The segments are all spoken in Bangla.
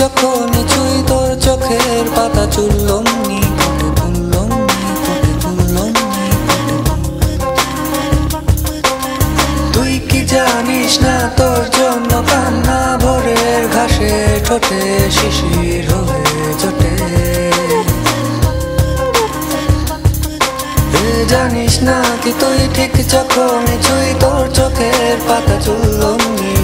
না কি তুই ঠিক যখনই ছুই তোর চোখের পাতা চুল্লম নি ফোটে তুই কি জানিস না তোর জন্য কান্না, ভোরের ঘাসে ঠোঁটে শিশির হয়ে জোটে। জানিস না কি তুই ঠিক যখন ছুই তোর চোখের পাতা চুল্লম নি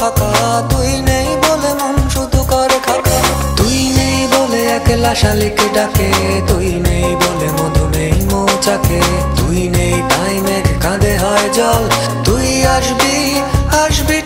ফাঁকা। তুই নেই বলে মন, শুধু করে খাকা তুই নেই বলে একলা শালিকে ডাকে। তুই নেই বলে মধু নেই মৌচাকে। তুই নেই তাই মেঘ কাঁধে হয় জল। তুই আসবি আসবি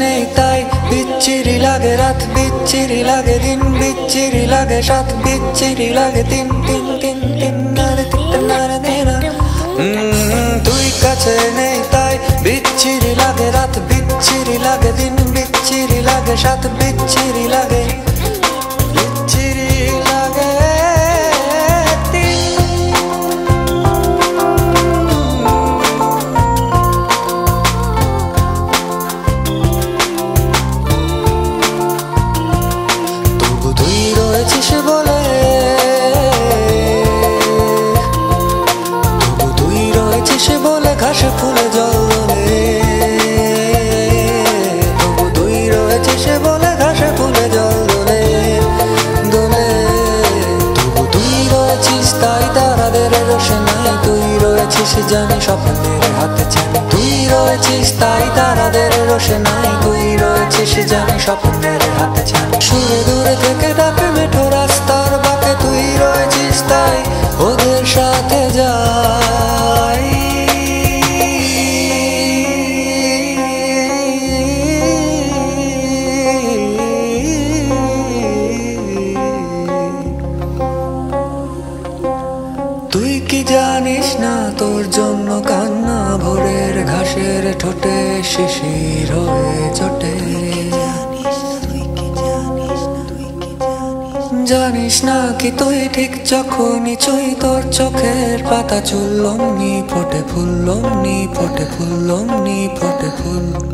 নেই তাই বিচ্ছিরি লাগে রাত, বিচ্ছিরি লাগে দিন, বিচ্ছিরি লাগে সাত, বিচ্ছিরি লাগে তিন তিন তিন তিন তুই কাছে নেই তাই বিচ্ছিরি লাগে রাত, বিচ্ছিরি লাগে দিন, বিচ্ছিরি লাগে সাত, বিচ্ছিরি লাগে জানি স্বপ্নের হাতে ছানি তুই রয়েছিস, তাই তারাদের রসে নাই। তুই রয়েছিস, জানি স্বপ্নের হাতে ছানি সুরে দূরে থেকে ডাকে মেঠো কি জানিস না তোর জন্য কান্না ভোরের ঘাসের ঠোঁটে শিশির হয়ে চটে? জানিস না কি তুই ঠিক যখনই চুই তোর চোখের পাতা চুল্লম নি ফোটে ফুল্লম নি ফোটে ফুল্লম নি ফোটে ফুল